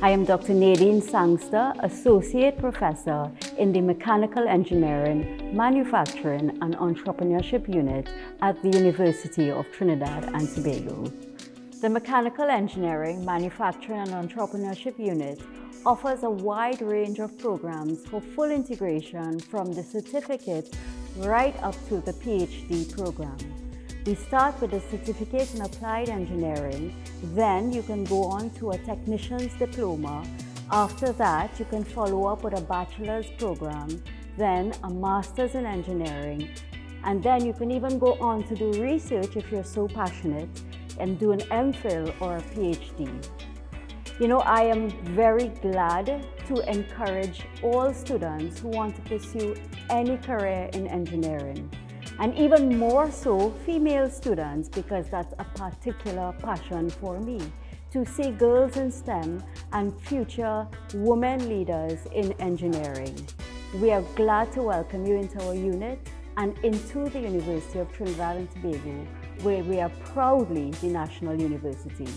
I am Dr. Nadine Sangster, Associate Professor in the Mechanical Engineering, Manufacturing and Entrepreneurship Unit at the University of Trinidad and Tobago. The Mechanical Engineering, Manufacturing and Entrepreneurship Unit offers a wide range of programs for full integration from the certificate right up to the PhD program. We start with a certificate in applied engineering, then you can go on to a technician's diploma. After that, you can follow up with a bachelor's program, then a master's in engineering, and then you can even go on to do research if you're so passionate and do an MPhil or a PhD. You know, I am very glad to encourage all students who want to pursue any career in engineering and even more so female students because that's a particular passion for me to see girls in STEM and future women leaders in engineering. We are glad to welcome you into our unit and into the University of Trinidad and Tobago where we are proudly the national university.